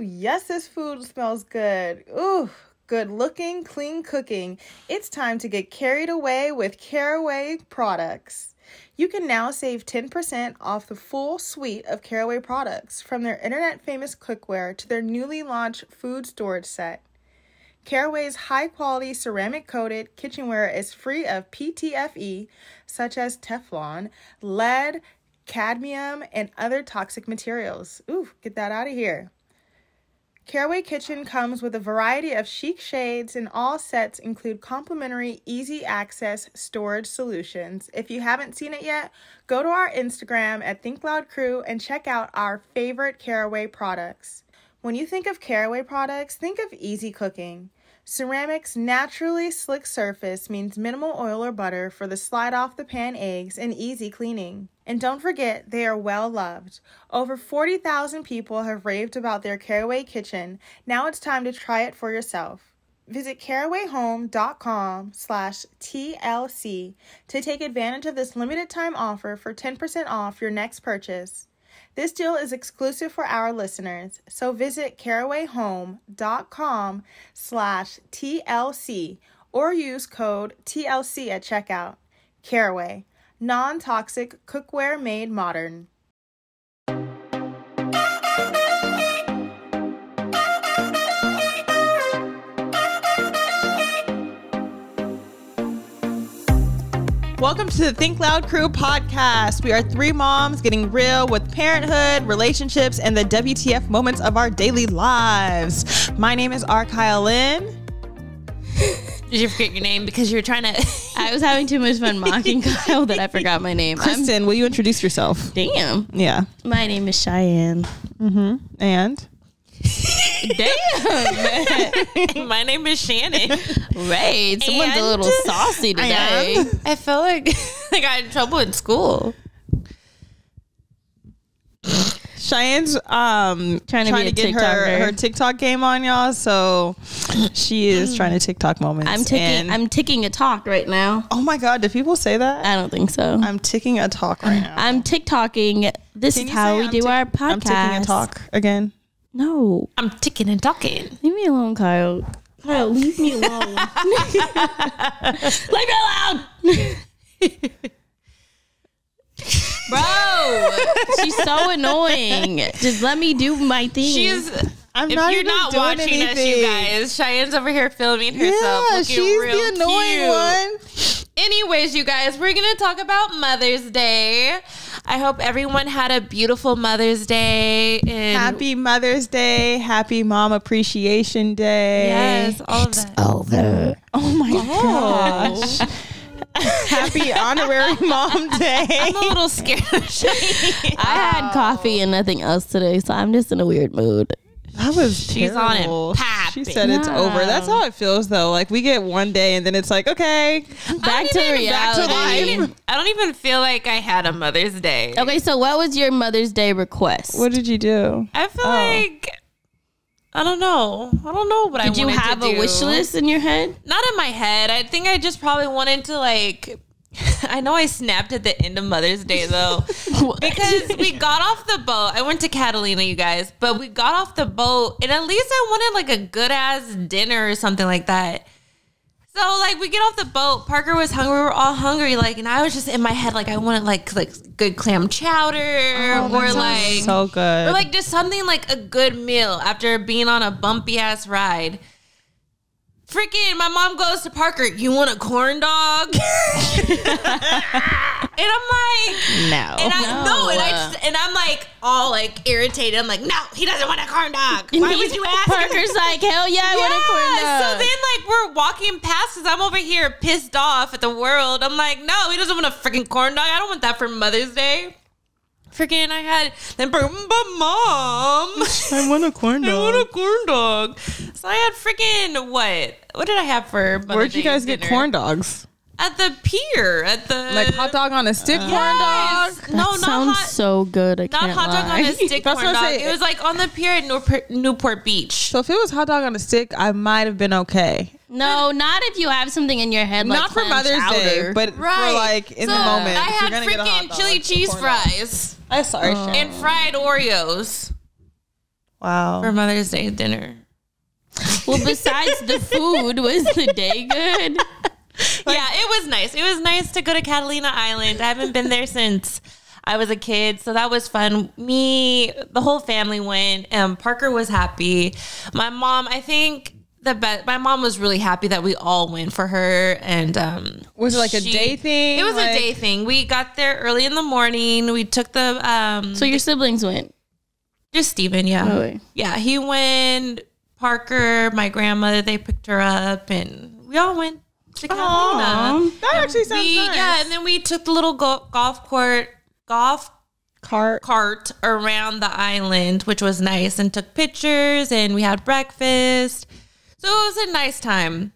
Yes, this food smells good. Ooh, good looking, clean cooking. It's time to get carried away with Caraway products. You can now save 10% off the full suite of Caraway products, from their internet famous cookware to their newly launched food storage set. Caraway's high quality ceramic coated kitchenware is free of PTFE, such as Teflon, lead, cadmium, and other toxic materials. Ooh, get that out of here. Caraway Kitchen comes with a variety of chic shades, and all sets include complimentary easy access storage solutions. If you haven't seen it yet, go to our Instagram at Think Loud Crew and check out our favorite Caraway products. When you think of Caraway products, think of easy cooking. Ceramic's naturally slick surface means minimal oil or butter for the slide off the pan eggs and easy cleaning. And don't forget, they are well loved. Over 40,000 people have raved about their Caraway kitchen. Now it's time to try it for yourself. Visit carawayhome.com slash TLC to take advantage of this limited time offer for 10% off your next purchase. This deal is exclusive for our listeners, so visit carawayhome.com slash TLC or use code TLC at checkout. Caraway, non-toxic cookware made modern. Welcome to the Think Loud Crew podcast. We are three moms getting real with parenthood, relationships, and the WTF moments of our daily lives. My name is R. Kyle Lynn. Did you forget your name because you were trying to? I was having too much fun mocking Kyle that I forgot my name. I'm- Kristen, will you introduce yourself? damn. Yeah. My name is Cheyenne. Mm-hmm. And Damn. My name is Shanan. right. Someone's And- a little saucy today. I felt like I got in trouble in school. Cheyenne's um Trying to be a get her TikToker. her TikTok game on y'all, so she is trying to TikTok moments. I'm ticking. I'm ticking a talk right now. oh my god, do people say that? I don't think so. I'm ticking a talk right now. I'm TikToking. This Can is how we I'm do tick- our podcast. I'm ticking a talk again. No, I'm ticking and talking. leave me alone, Kyle. Kyle, leave me alone. leave me alone. Bro, she's so annoying. Just let me do my thing. She's. I'm if not you're even not doing watching us, you guys, Cheyenne's over here filming herself. Yeah, looking she's real the annoying cute. one. Anyways, you guys, we're gonna talk about Mother's Day. I hope everyone had a beautiful Mother's Day. And Happy Mother's Day. Happy Mom Appreciation Day. yes, all of that. over. Oh my oh. gosh. Happy Honorary Mom Day. I'm a little scared of Cheyenne. I had coffee and nothing else today, so I'm just in a weird mood. That was She's on it terrible. She said it's over. That's how it feels though. Like we get one day and then it's like, okay, Back to even- back to reality. life. I don't even feel like I had a Mother's Day. Okay, so what was your Mother's Day request? what did you do? I feel Oh. like I don't know. I don't know what I Did you have a wish list in your head? Not in my head. I think I just probably wanted to like. I know I snapped at the end of Mother's Day though, because we got off the boat. I went to Catalina, you guys, but we got off the boat, and at least I wanted like a good ass dinner or something like that. So like we get off the boat, Parker was hungry, we were all hungry, like, and I was just in my head like I wanted like like good clam chowder or like So good. or like just something like a good meal after being on a bumpy ass ride. Freaking, my mom goes to Parker. You want a corn dog? and I'm like, no. and I No. no, and I just, and I'm like all like irritated. I'm like, no, he doesn't want a corn dog. Why would you ask? Parker's like, hell yeah, I want a corn Yeah, dog. So then, like, we're walking past because I'm over here pissed off at the world. I'm like, no, he doesn't want a freaking corn dog. I don't want that for Mother's Day. Freaking, I had then, boom, mm, but mom, I want a corn dog. I want a corn dog. So I had freaking what? What did I have for? Mother's Where'd you Day guys get corn dogs? At the pier. At the Like hot dog on a stick corn Yes. dog? No, that not sounds hot. so good. I not can't hot dog lie. on a stick corn dog. say. It was like on the pier at Newport, Newport Beach. So if it was hot dog on a stick, I might have been okay. No, not if you have something in your head like Not for clam Mother's Day, chowder. but for like in the moment. I if had gonna get a hot freaking dog, chili cheese fries I'm sorry, Oh. And fried Oreos. Wow. for Mother's Day dinner. Well, besides the food, was the day good? yeah, it was nice. It was nice to go to Catalina Island. I haven't been there since I was a kid, so that was fun. Me, the whole family went. Um, Parker was happy. My mom, I think the best. My mom was really happy that we all went for her, and um, Was it like a day thing? It was Like- a day thing. We got there early in the morning. We took the um, So your siblings went. just Steven, yeah, Oh, yeah. He went. Parker, my grandmother, they picked her up, and we all went to Catalina. That actually sounds We, nice. Yeah, and then we took the little go- golf court golf cart. cart around the island, which was nice, and took pictures, and we had breakfast. So it was a nice time.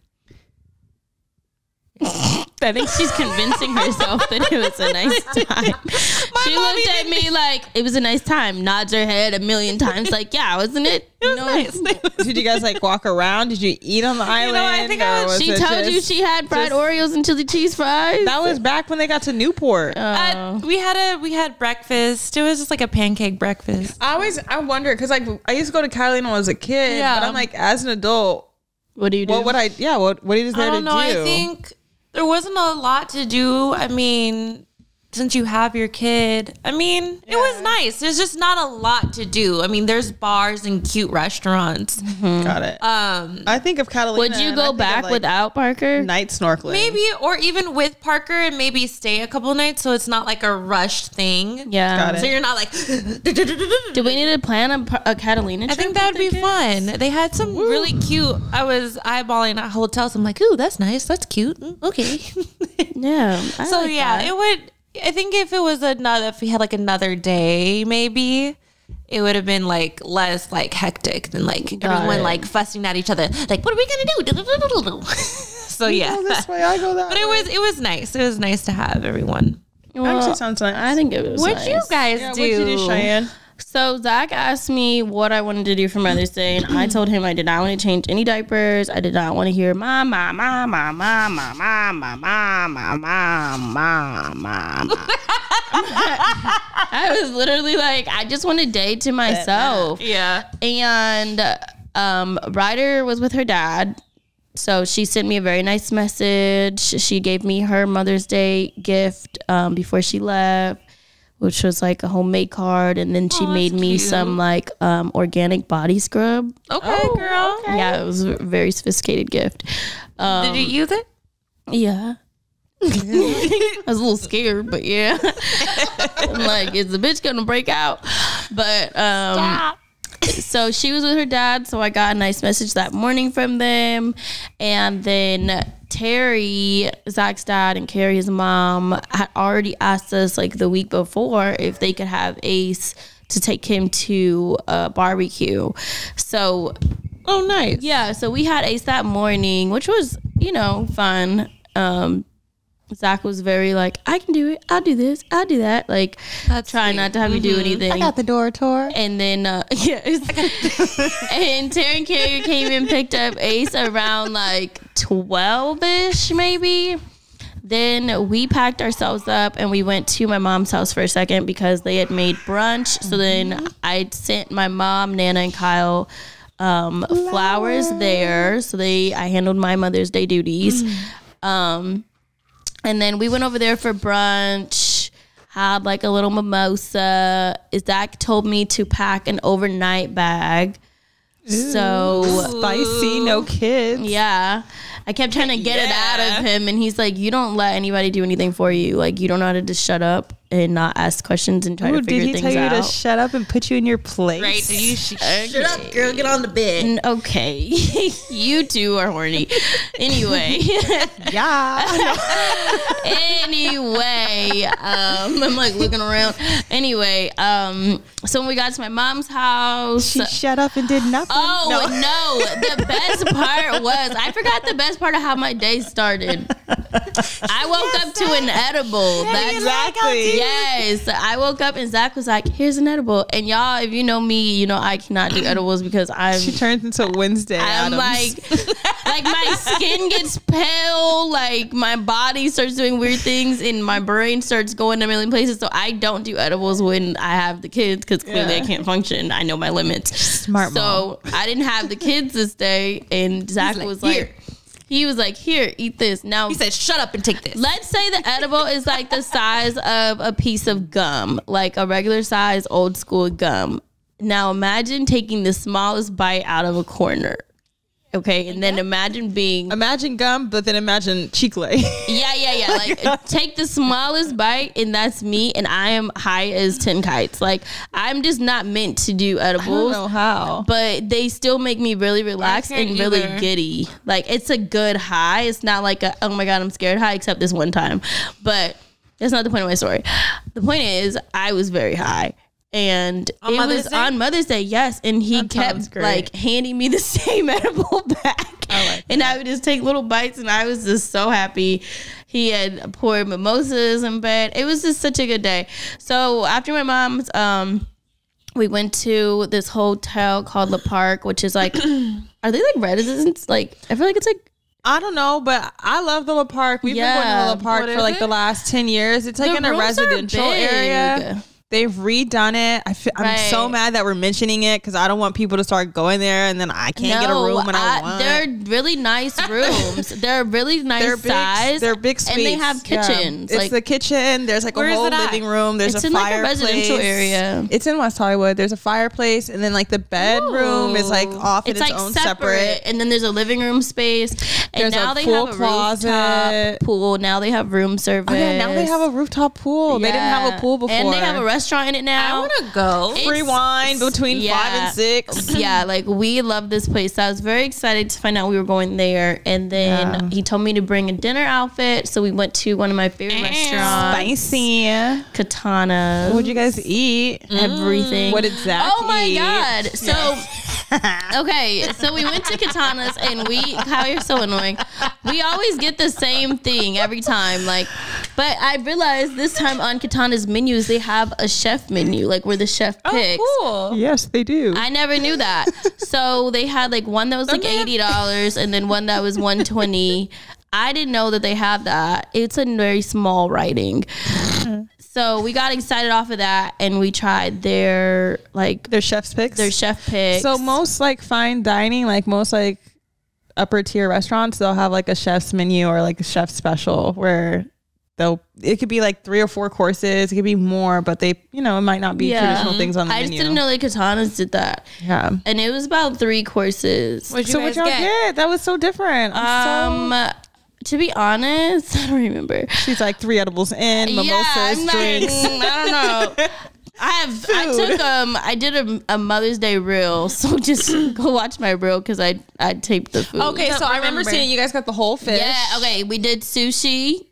I think she's convincing herself that it was a nice time. she looked at me like it was a nice time, nods her head a million times, like, yeah, wasn't it? It was No. nice. Did you guys like walk around? Did you eat on the island? I think I or was- She it told you she had fried just- Oreos and chili cheese fries. That was back when they got to Newport. Uh, we had a we had breakfast. It was just like a pancake breakfast. I always I wonder because like I used to go to Catalina when I was a kid, Yeah. but I'm like as an adult, what do you do? what would I? Yeah, what what is there I don't to know. do? I think there wasn't a lot to do. I mean, since you have your kid, I mean, it was nice. There's just not a lot to do. I mean, there's bars and cute restaurants. got it. Um, I think of Catalina. would you go back like, without Parker? night snorkeling? maybe or even with Parker and maybe stay a couple nights so it's not like a rushed thing. Yeah. Got it. So you're not like. Do we need to plan a, pa- a Catalina I think that would be fun. They had some really cute. I was eyeballing at hotels. I'm like, ooh, that's nice. That's cute. Mm, Okay. Yeah. I so like yeah, that. it would. I think if it was another, if we had like another day, maybe it would have been like less like hectic than like everyone it. like fussing at each other. Like, what are we gonna do? so yeah, Go this way, I go that but it was it was nice. It was nice to have everyone. Well, Actually sounds nice. I think it was. What'd you guys Yeah, do? what'd you do, Cheyenne? So Zach asked me what I wanted to do for Mother's Day, and I told him I did not want to change any diapers. I did not want to hear ma ma ma ma ma ma ma ma ma ma ma ma ma. ma." I was literally like, I just want a day to myself. Yeah. And um, Ryder was with her dad. So she sent me a very nice message. She gave me her Mother's Day gift um, before she left, which was like a homemade card. And then she Oh, made me cute. some like um, organic body scrub. Okay, girl. Yeah, it was a very sophisticated gift. Um, Did you use it? yeah. I was a little scared, but yeah. I'm like, is the bitch gonna break out? But um so she was with her dad, so I got a nice message that morning from them. And then Terry, Zach's dad, and Carrie's mom had already asked us like the week before if they could have Ace to take him to a barbecue. So Oh, nice. yeah, so we had Ace that morning, which was, you know, fun. Um Zach was very like, I can do it. I'll do this. I'll do that. Like, That's trying not to have me do anything. I got the door tour. And then, uh, yes. and Taryn Carrier came and picked up Ace around like 12 ish, maybe. Then we packed ourselves up and we went to my mom's house for a second because they had made brunch. So then I sent my mom, Nana, and Kyle um, flowers there. So they, I handled my Mother's Day duties. Um, and then we went over there for brunch, had like a little mimosa. Zach told me to pack an overnight bag. So Spicy, no kids. yeah. I kept trying to get it out of him and he's like, You don't let anybody do anything for you. Like you don't know how to just shut up and not ask questions and try Ooh, to figure things out. did he tell you out. to shut up and put you in your place? Right? Did you sh- Shut up, girl. Get on the bed. Okay. you two are horny. Anyway. Yeah. anyway, um, I'm like looking around. Anyway, um, so when we got to my mom's house, she shut up and did nothing. oh No. no. the best part was I forgot the best part of how my day started. I woke up to an edible. That's exactly. Yes, I woke up and Zach was like, "Here's an edible." And y'all, if you know me, you know I cannot do edibles because I'm She turns into Wednesday. I'm Addams. like, like like my skin gets pale, like my body starts doing weird things, and my brain starts going a million places. So I don't do edibles when I have the kids because clearly Yeah. I can't function. I know my limits. Smart So I didn't have the kids this day, and Zach like, was like, "Here." He was like, "Here, eat this." Now He said, "Shut up and take this." Let's say the edible is like the size of a piece of gum, like a regular size old school gum. Now imagine taking the smallest bite out of a corner. Okay, and then imagine being Imagine gum, but then imagine chicle. yeah, yeah, yeah. Like take the smallest bite, and that's me, and I am high as ten kites. Like I'm just not meant to do I don't edibles know how. but they still make me really relaxed and really giddy. Like it's a good high. It's not like a oh my god I'm scared high except this one time. But that's not the point of my story. The point is I was very high. And On it Mother's was Day? on Mother's Day, yes. And he That kept like handing me the same edible back. I like and I would just take little bites and I was just so happy. He had poured mimosas in bed. It was just such a good day. So after my mom's um we went to this hotel called La Park, which is like, are they like residents? Like, I feel like it's like I don't know, but I love the La Park. We've been going to the La Park What for like it? the last 10 years. It's like The in a residential area. They've redone it. I feel, I'm so mad that we're mentioning it because I don't want people to start going there and then I can't get a room when I, want. They're really nice rooms. they're really nice They're big, size. they're big space. and they have Yeah. kitchens. It's like the kitchen. There's like a whole living room. There's It's a in, like, a fireplace. residential area. It's in West Hollywood. There's a fireplace, and then like the bedroom is like off in it's its, like own separate, separate. and then there's a living room space. And There's a now they have a closet. rooftop pool. Now they have room service. Oh yeah, now they have a rooftop pool. They didn't have a pool before. and they have a restaurant in it now. I want to go. It- free wine between five and six. yeah, like we love this place. So I was very excited to find out we were going there. And then Yeah. he told me to bring a dinner outfit. So we went to one of my favorite restaurants, Spicy. Katana. What'd you guys eat? Everything. What did Zach Oh my eat? god! So okay, so we went to Katana's and we how you're so annoying. We always get the same thing every time, like. But I realized this time on Katana's menus they have a chef menu, like where the chef oh, picks. Oh, cool. Yes, they do. I never knew that. So they had like one that was like eighty dollars, and then one that was one twenty. I didn't know that they have that. It's a very small writing. So we got excited off of that, and we tried their like Their chef's picks. their chef picks. So most like fine dining, like most like upper tier restaurants, they'll have like a chef's menu or like a chef special where they'll it could be like three or four courses, it could be more, but they you know it might not be traditional things on the I menu. just didn't know that Katanas did that, Yeah. and it was about three courses. What'd you So guys what y'all get? get? That was so different. I'm Um, to be honest, I don't remember. she's like three edibles in, mimosas, yeah, I'm not- drinks. I don't know. I have. I took um. I did a, a Mother's Day reel, so just go watch my reel because I I taped the food. Okay, so I remember remember. seeing you guys got the whole fish. Yeah. Okay. We did sushi.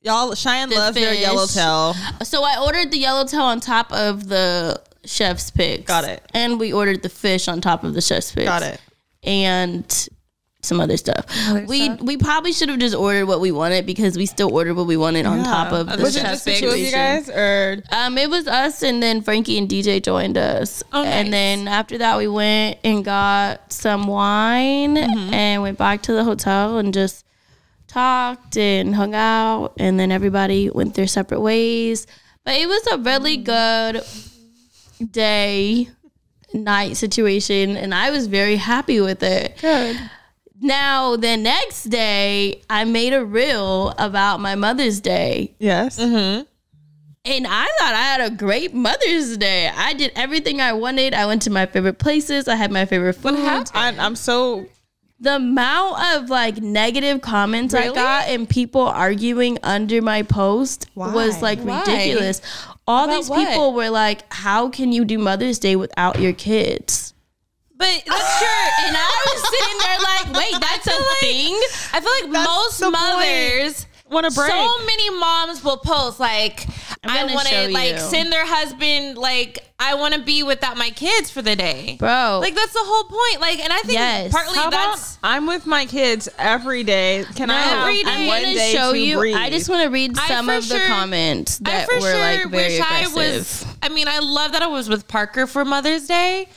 Y'all, Cheyenne The loves their fish. yellowtail. So I ordered the yellowtail on top of the chef's picks. Got it. And we ordered the fish on top of the chef's picks. Got it. And some other stuff. Other we stuff? we probably should have just ordered what we wanted because we still ordered what we wanted on top of the Was it just the two of you guys, or Um, it was us, and then Frankie and DJ joined us. Oh, nice. And then after that, we went and got some wine Mm-hmm. and went back to the hotel and just talked and hung out. And then everybody went their separate ways. But it was a really good day, night situation, and I was very happy with it. good? Now, the next day, I made a reel about my Mother's Day. Yes. Mm-hmm. And I thought I had a great Mother's Day. I did everything I wanted. I went to my favorite places. I had my favorite food. I, I'm so The amount of like negative comments I got and people arguing under my post was like Why? ridiculous. All About these what? people were like, "How can you do Mother's Day without your kids?" But that's true. And I was sitting there like, "Wait, that's a like- thing." I feel like most mothers want to break. So many moms will post like, I want to like you. send their husband like, I want to be without my kids for the day, Bro. Like that's the whole point. Like, and I think Yes. partly How about that's I'm with my kids every day. Can I Every day. I'm one gonna day show to you. breathe? I just want to read some for of the sure- comments I that for were sure like very wish aggressive. I was. I mean, I love that I was with Parker for Mother's Day,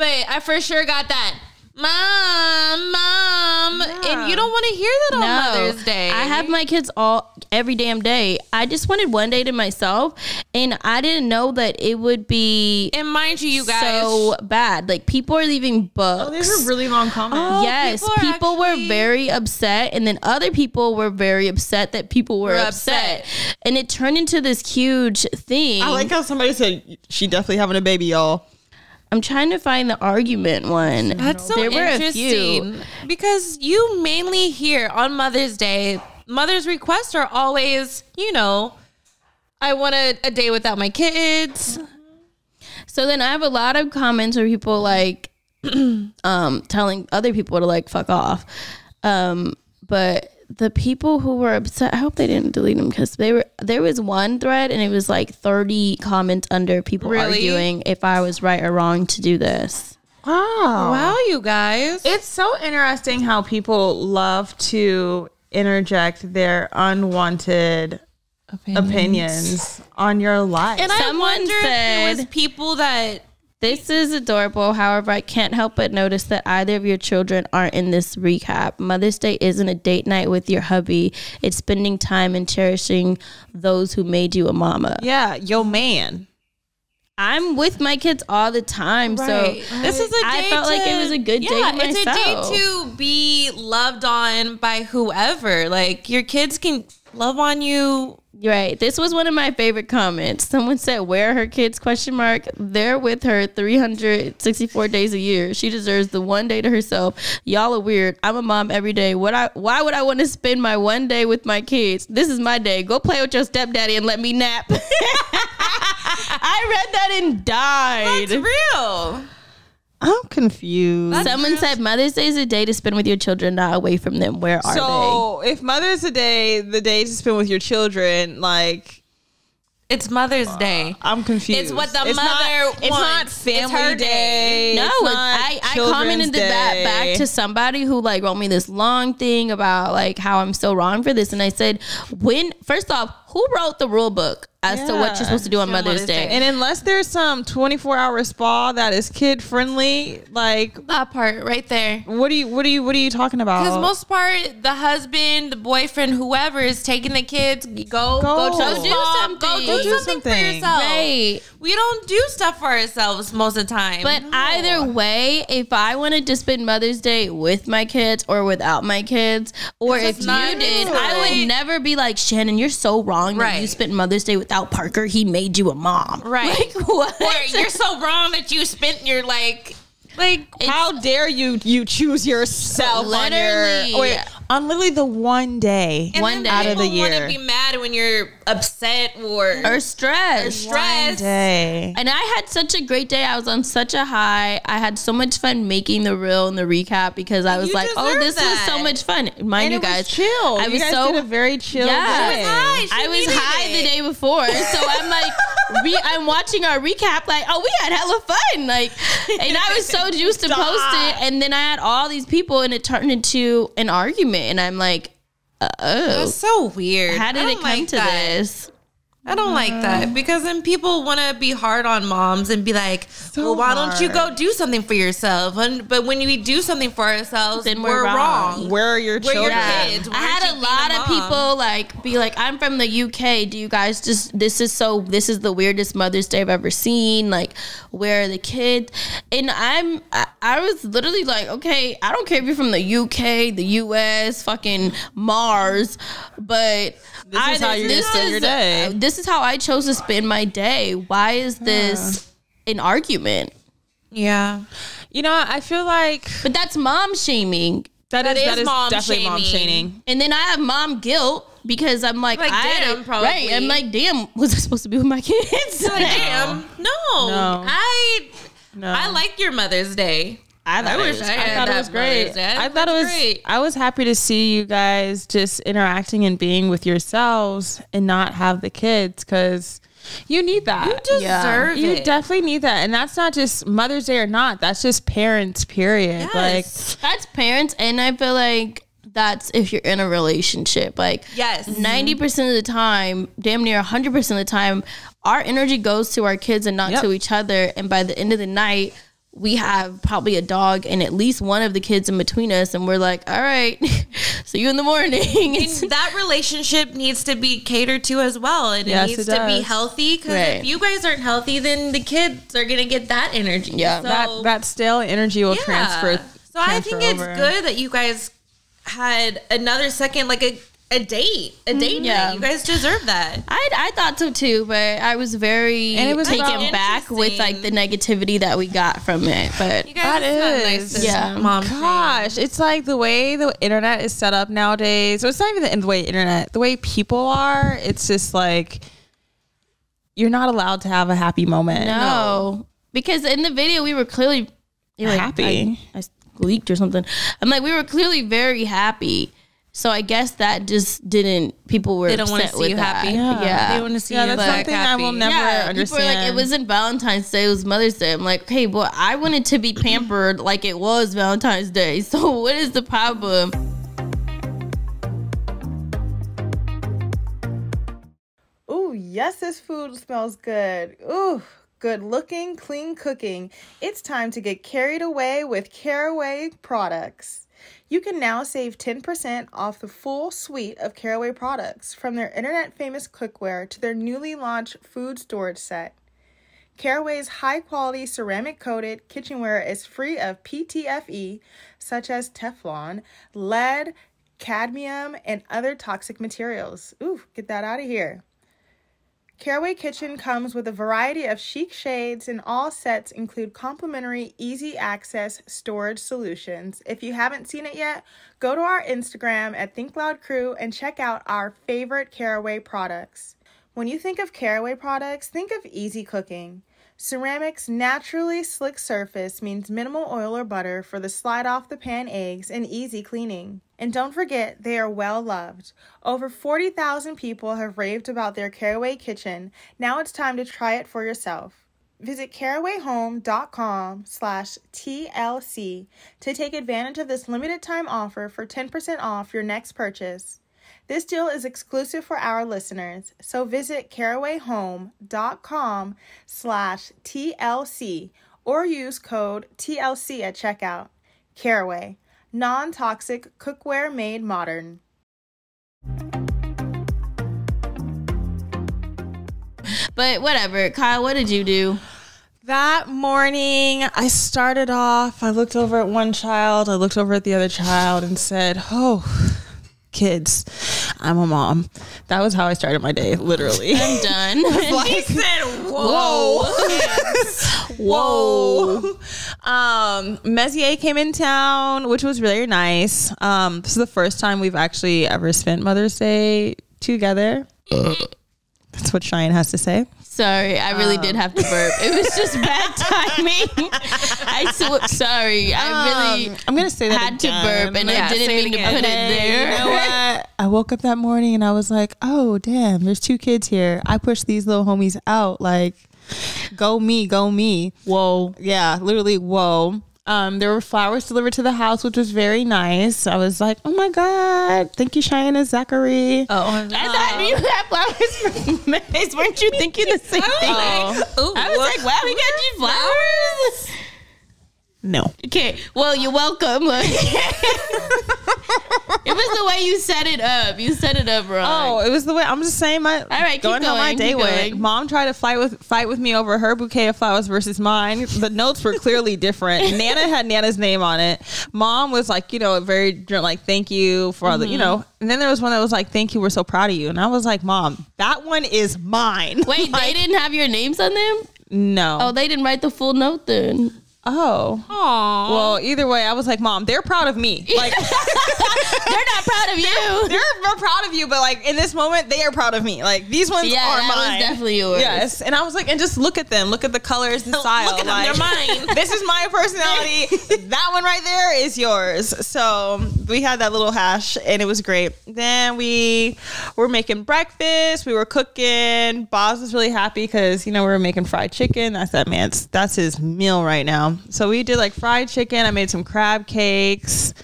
but I for sure got that. mom, mom, and you don't want to hear that on Mother's Day. I have my kids all every damn day. I just wanted one day to myself, and I didn't know that it would be and mind you, you guys. so bad. Like people are leaving books. Oh, these are really long comments. Oh, yes, people people, actually- were very upset, and then other people were very upset that people were Were upset. upset. and it turned into this huge thing. I like how somebody said she definitely having a baby, y'all. I'm trying to find the argument one. That's so There interesting because you mainly hear on Mother's Day, mothers' requests are always, you know, I want a, a day without my kids. So then I have a lot of comments where people like um telling other people to like fuck off. Um but the people who were upset, I hope they didn't delete them because they were there was one thread and it was like 30 comments under people Really? arguing if I was right or wrong to do this. Wow. Wow, you guys. It's so interesting how people love to interject their unwanted opinions on your life. and I Someone wonder if it was people that This is adorable. However, I can't help but notice that either of your children aren't in this recap. Mother's Day isn't a date night with your hubby. It's spending time and cherishing those who made you a mama. yeah, yo man. I'm with my kids all the time, so this is a day I felt like it was a good day yeah, to it's a myself. day to be loved on by whoever. Like your kids can love on you. Right. This was one of my favorite comments. Someone said, "Where are her kids?" Question mark. They're with her 364 days a year. She deserves the one day to herself. Y'all are weird. I'm a mom every day. What I? Why would I want to spend my one day with my kids? This is my day. Go play with your stepdaddy and let me nap. I read that and died. It's real. I'm confused. Someone said Mother's Day is a day to spend with your children, not away from them. Where are they? so if Mother's the day, the day to spend with your children, like It's Mother's uh, Day. I'm confused. It's what the It's mother not, It's not wants. It's family her day. day. No, It's not I, I children's commented that back to somebody who like wrote me this long thing about like how I'm so wrong for this, and I said, when first off, who wrote the rule book as to what you're supposed to do on On Mother's Mother's Day? Day. And unless there's some 24 hour spa that is kid friendly, like That part right there. what do you what do you what are you talking about? Because most part, the husband, the boyfriend, whoever is taking the kids, go go, Go. to Go the do spa, something. Go do, Go do something, for yourself. Right. We don't do stuff for ourselves most of the time. But either way, if I wanted to spend Mother's Day with my kids or without my kids, or if you did. I would never be like Shanan. You're so wrong that you spent Mother's Day without Parker. He made you a mom. Right. Like what? or you're so wrong that you spent your like like How dare you you choose yourself on your Literally. Wait, on literally the one day. and one day. out of the people year. Want to be mad when you're upset or or stress. stressed. Day. And I had such a great day. I was on such a high. I had so much fun making the reel and the recap because I was You like, "Oh, deserve this was so much fun." Mind And you it was guys, chill. I you was guys so did a very chill Yeah. day. She was high. She I was high it. the day before, so I'm like, re- I'm watching our recap, like, oh, we had hella fun, like, and I was so juiced to post it, and then I had all these people, and it turned into an argument, and I'm like, oh, That's so weird. how did it come like to that. this? I don't like that because then people want to be hard on moms and be like, "Well, why don't you go do something for yourself?" And, but when we do something for ourselves, Then we're, we're wrong. wrong. Where are your Where your children? kids? I had a lot being of mom? people like be like, I'm from the UK. Do you guys just this is so this is the weirdest Mother's Day I've ever seen. Like, where are the kids? And I'm I, I was literally like, okay, I don't care if you're from the UK, the US, fucking Mars, but This is how you're gonna spend your day. uh, this is how I chose to spend my day. Why is this an argument? Yeah, You know, I feel like But that's mom shaming. that That is, is that is mom definitely mom shaming. shaming. And then I have mom guilt because I'm like, Like, I damn, probably. right. I'm like, damn, was I supposed to be with my kids? like damn, no, No. I No. I like your Mother's Day. I thought I it wish was I I thought it was great. I thought it was great. I was happy to see you guys just interacting and being with yourselves and not have the kids because you need that. You deserve You it. definitely need that. And that's not just Mother's Day or not. That's just parents, period. Yes. That's parents, and I feel like that's if you're in a relationship. Like, Yes. Mm-hmm. ninety percent of the time, damn near hundred percent of the time, our energy goes to our kids and not Yep. to each other. And by the end of the night, we have probably a dog and at least one of the kids in between us, and we're like, all right, see you in the morning. It's- And that relationship needs to be catered to as well, and Yes, it needs it to be healthy. Because Right. if you guys aren't healthy, then the kids are gonna get that energy. Yeah. So- that that stale energy will Yeah. transfer. So I transfer think it's good that you guys had another second, like a, a date, a date mm, Yeah. night. You guys deserve that. I, I thought so too, but I was very And it was taken back with like the negativity that we got from it. But You guys That it's not is. nice Yeah. mom. Gosh, it's like the way the internet is set up nowadays. So it's not even the, the way internet, the way people are. It's just like you're not allowed to have a happy moment. no, because in the video we were clearly you know, like, Happy. I, I leaked or something. I'm like we were clearly very happy. So I guess that just didn't. People were They don't want to see you that. happy. Yeah, They want to see Yeah, you that's like something I happy. will never yeah, understand. People are like, it wasn't Valentine's Day, it was Mother's Day. I'm like, hey, well, I wanted to be pampered like it was Valentine's Day. So what is the problem? Ooh, yes, this food smells good. Ooh, good looking, clean cooking. It's time to get carried away with Caraway products. You can now save 10% off the full suite of Caraway products, from their internet famous cookware to their newly launched food storage set. Caraway's high quality ceramic coated kitchenware is free of PTFE, such as Teflon, lead, cadmium, and other toxic materials. Ooh, get that out of here. Caraway Kitchen comes with a variety of chic shades, and all sets include complimentary easy access storage solutions. If you haven't seen it yet, go to our Instagram at Think Loud Crew and check out our favorite Caraway products. When you think of Caraway products, think of easy cooking. Ceramic's naturally slick surface means minimal oil or butter for the slide off the pan eggs and easy cleaning. And don't forget, they are well loved. Over 40,000 people have raved about their Caraway kitchen. Now it's time to try it for yourself. Visit carawayhome.com slash TLC to take advantage of this limited time offer for 10% off your next purchase. This deal is exclusive for our listeners, so visit carawayhome.com slash TLC or use code TLC at checkout. Caraway, non-toxic cookware made modern. But whatever, Kyle, what did you do? That morning, I started off, I looked over at one child, I looked over at the other child and said, Oh, kids, I'm a mom. That was how I started my day, literally. I'm done. like, said, "Whoa." Whoa. Um, Messier came in town, which was really nice. Um, this is the first time we've actually ever spent Mother's Day together. That's what Cheyenne has to say. Sorry, I really did have to burp. It was just bad timing. I sw- sorry. I really Um, I'm gonna say that had to burp, and Yeah, I didn't mean to again. put it there. You know what? I woke up that morning and I was like, oh, damn, there's two kids here. I pushed these little homies out. Like, go me, go me. Whoa. Yeah, literally, whoa. Um, there were flowers delivered to the house, which was very nice. I was like, oh my God, thank you, Cheyenne and Zachary. Oh, I thought you had flowers for Maze. Weren't you thinking the same thing? Oh. I was like, wow, we got you flowers. No. Okay, well, you're welcome. it was the way you set it up. You set it up wrong. Oh, it was the way I'm just saying my all right, keep going how my day went. Mom tried to fight with fight with me over her bouquet of flowers versus mine. The notes were clearly different. Nana had Nana's name on it. Mom was like, you know, a very like thank you for all the, you Mm-hmm. know. And then there was one that was like, thank you, we're so proud of you. And I was like, Mom, that one is mine. Wait, they didn't have your names on them? no. Oh, they didn't write the full note then. Oh. Aw. Well, either way, I was like, Mom, they're proud of me. Like They're not proud of you. they're, they're proud of you, but like in this moment, they are proud of me. Like these ones Yeah, are mine. definitely yours. Yes, and I was like, and just look at them, look at the colors and style. Look at them, like, they're mine. This is my personality. that one right there is yours. So we had that little hash, and it was great. Then we were making breakfast. We were cooking. Boz was really happy because you know we were making fried chicken. That's that man's. That's his meal right now. So we did like fried chicken. I made some crab cakes.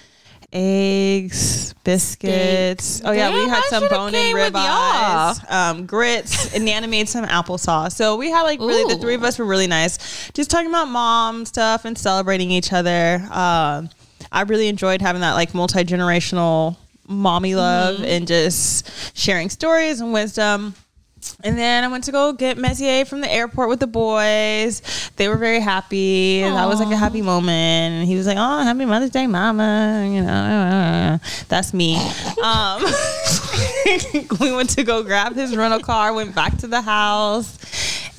eggs, biscuits. Oh yeah, we had I some bone came in with y'all. ribeyes, um, grits, and Nana made some applesauce. So we had like really the three of us were really nice, just talking about mom stuff and celebrating each other. Um, I really enjoyed having that like multi generational mommy love and just sharing stories and wisdom. And then I went to go get Messier from the airport with the boys. They were very happy. That was like a happy moment. And he was like, "Oh, happy Mother's Day, Mama!" You know, that's me. Um, we went to go grab his rental car. Went back to the house,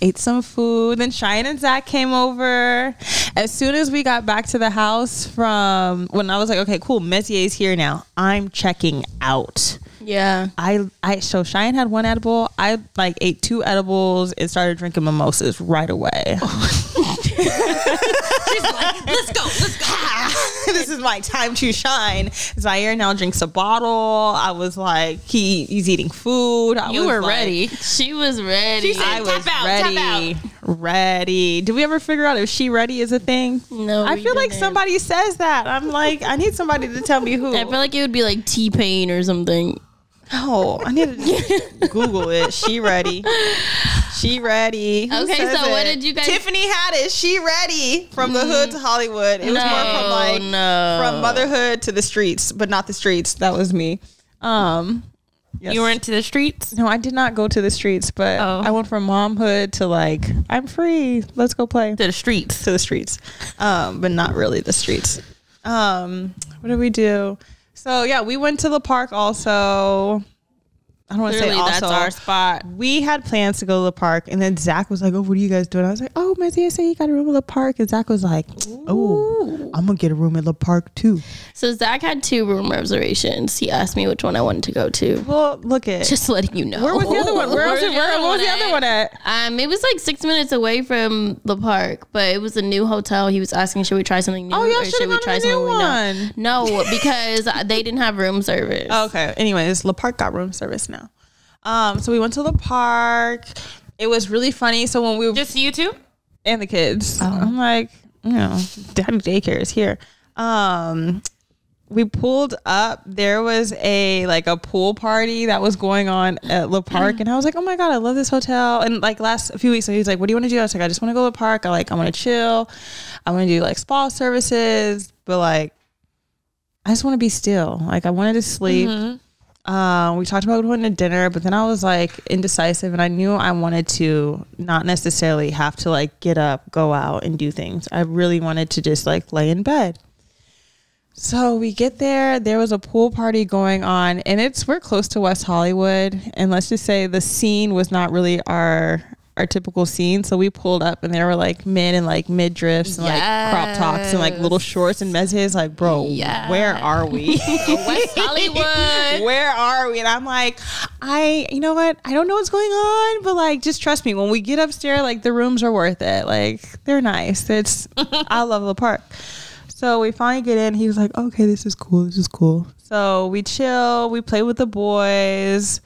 ate some food. Then Cheyenne and Zach came over. As soon as we got back to the house from when I was like, "Okay, cool, Messier's here now. I'm checking out." Yeah. I I so Cheyenne had one edible. I like ate two edibles and started drinking mimosas right away. Oh. She's like, let's go. Let's go. this is my time to shine. Zaire now drinks a bottle. I was like, he he's eating food. I You were like- ready. She was ready. I was Tap out, tap ready. Ready. Did we ever figure out if she ready is a thing? No, I feel like somebody says that. I'm like, I need somebody to tell me who. I feel like it would be like T Pain or something. No, I need to Google it. She ready. She ready. Who Okay, so what did you guys- Tiffany Haddish. She ready from the hood to Hollywood. It was more from like no. from motherhood to the streets, but not the streets. That was me. Um, yes. You went to the streets. No, I did not go to the streets, but Oh. I went from momhood to like I'm free. Let's go play To the streets. to the streets, um, but not really the streets. Um, what did we do? So yeah, we went to the park also. I don't want to say also. that's our spot. we had plans to go to the park, and then Zach was like, "Oh, what are you guys doing?" I was like, "Oh, Matthew said you got a room at the park," and Zach was like, "Oh, I'm gonna get a room at the park too." So Zach had two room reservations. He asked me which one I wanted to go to. Well, look at Just letting you know. where was the other one? Where was, it? the Where, other was the one other one at? Um, it was like six minutes away from the park, but it was a new hotel. He was asking, should we try something new Oh, y'all or should've we try the new something we know? No, because they didn't have room service. Okay. Anyways, La Park got room service now. Um, so we went to the park. It was really funny. So when we were Just you two. and the kids, I'm like, you know, daddy daycare is here. Um, we pulled up. There was a like a pool party that was going on at La Park, and I was like, oh my god, I love this hotel. And like last a few weeks, so he was like, what do you want to do? I was like, I just want to go to the park. I like, I want to chill. I want to do like spa services, but like, I just want to be still. Like, I wanted to sleep. Uh, we talked about going to dinner, but then I was like indecisive, and I knew I wanted to not necessarily have to like get up, go out, and do things. I really wanted to just like lay in bed. So we get there. There was a pool party going on, and it's we're close to West Hollywood, and let's just say the scene was not really our our typical scene. So we pulled up, and there were like men in like mid drifts and like crop tops and like little shorts, and Mez's like, bro, where are we? West Hollywood. where are we? And I'm like, I, you know what? I don't know what's going on, but like, just trust me. When we get upstairs, like the rooms are worth it. Like they're nice. It's, I love the park. So we finally get in. He was like, okay, this is cool. This is cool. So we chill. We play with the boys.